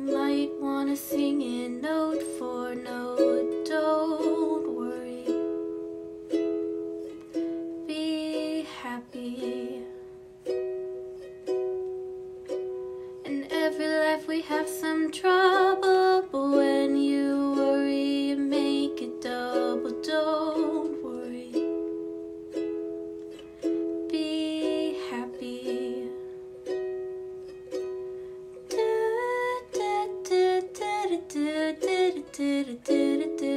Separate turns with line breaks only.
might want to sing it note for note. Don't worry. Be happy. In every life we have some trouble. do do do do do